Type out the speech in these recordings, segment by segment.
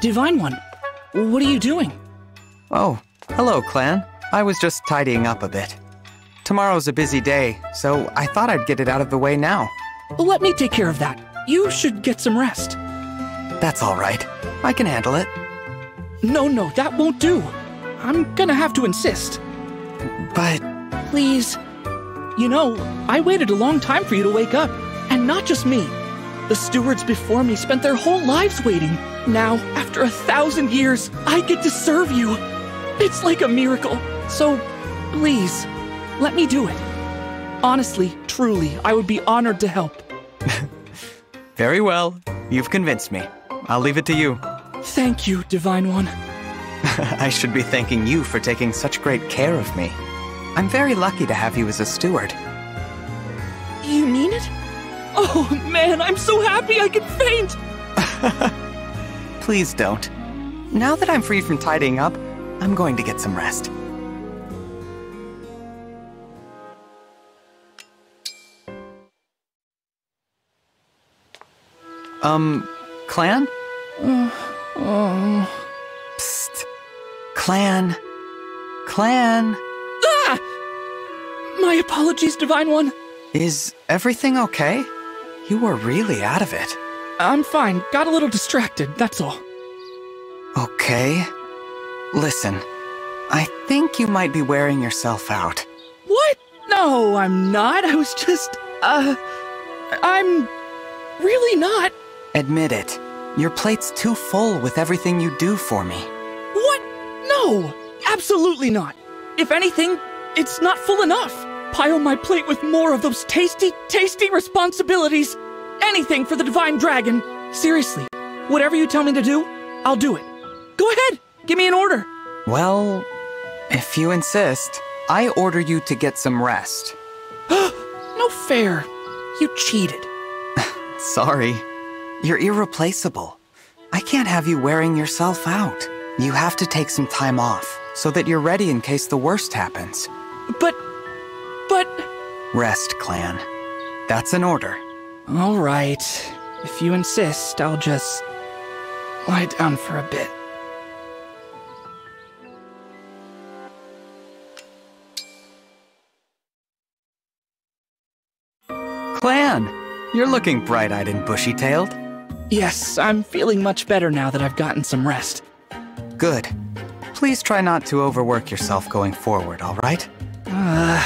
Divine One, what are you doing? Oh, hello, Clanne. I was just tidying up a bit. Tomorrow's a busy day, so I thought I'd get it out of the way now. Let me take care of that. You should get some rest. That's all right. I can handle it. No, no, that won't do. I'm gonna have to insist. But Please. You know, I waited a long time for you to wake up. And not just me. The stewards before me spent their whole lives waiting. Now, after a thousand years, I get to serve you. It's like a miracle. So, please, let me do it. Honestly, truly, I would be honored to help. very well. You've convinced me. I'll leave it to you. Thank you, Divine One. I should be thanking you for taking such great care of me. I'm very lucky to have you as a steward. You? Oh man, I'm so happy I can faint! Please don't. Now that I'm free from tidying up, I'm going to get some rest. Um, Clanne? Oh. Psst. Clanne. Clanne. Ah! My apologies, Divine One. Is everything okay? You were really out of it. I'm fine. Got a little distracted, that's all. Okay. Listen, I think you might be wearing yourself out. What? No, I'm not. I was just, uh. I'm. really not. Admit it. Your plate's too full with everything you do for me. What? No! Absolutely not. If anything, it's not full enough. Pile my plate with more of those tasty, tasty responsibilities. Anything for the Divine Dragon. Seriously, whatever you tell me to do, I'll do it. Go ahead, give me an order. Well, if you insist, I order you to get some rest. no fair. You cheated. Sorry. You're irreplaceable. I can't have you wearing yourself out. You have to take some time off so that you're ready in case the worst happens. But. but. Rest, Clanne. That's an order. All right. If you insist, I'll just lie down for a bit. Clanne, you're looking bright eyed and bushy tailed. Yes, I'm feeling much better now that I've gotten some rest. Good. Please try not to overwork yourself going forward, alright? Uh,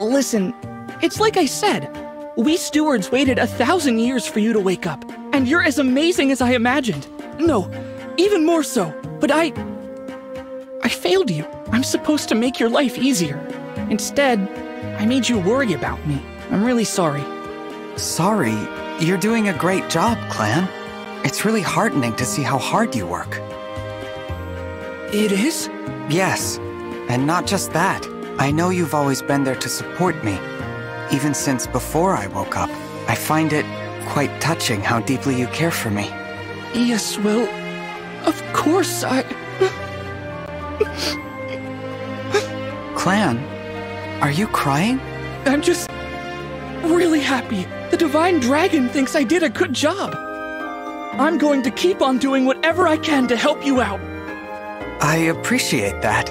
listen, it's like I said. We stewards waited a thousand years for you to wake up, and you're as amazing as I imagined. No, even more so. But I. I failed you. I'm supposed to make your life easier. Instead, I made you worry about me. I'm really sorry. Sorry? You're doing a great job, Clanne. It's really heartening to see how hard you work. It is? Yes. And not just that. I know you've always been there to support me. Even since before I woke up. I find it quite touching how deeply you care for me. Yes, well, of course I... Clanne, are you crying? I'm just really happy. The Divine Dragon thinks I did a good job. I'm going to keep on doing whatever I can to help you out. I appreciate that.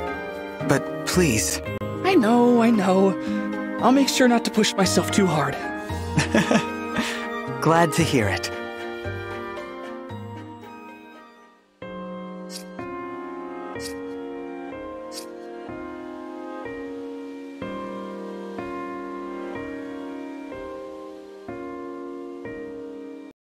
But please. I know, I know. I'll make sure not to push myself too hard. Glad to hear it.